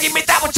Give me that desire.